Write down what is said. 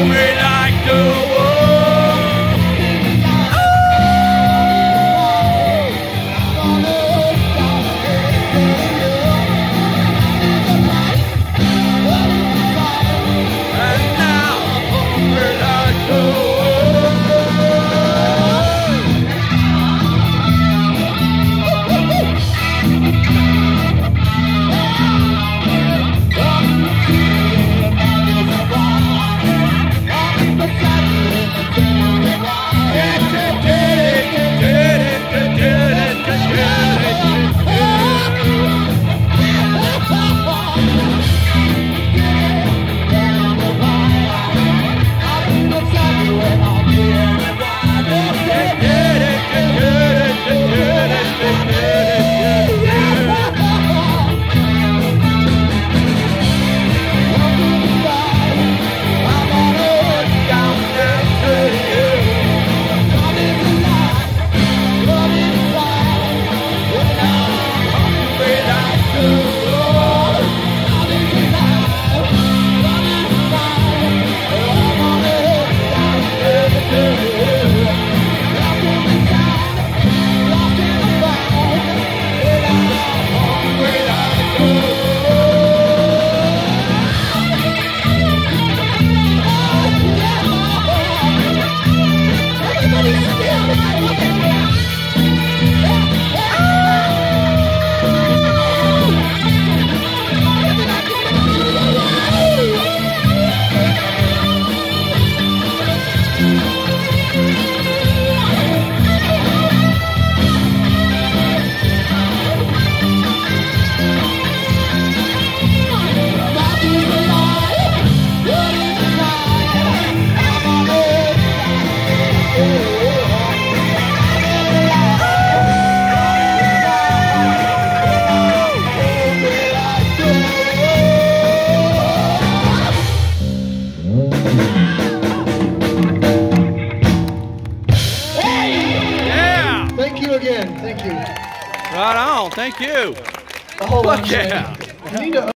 away. You again. Thank you. Right on. Thank you. A whole lot yeah. You need to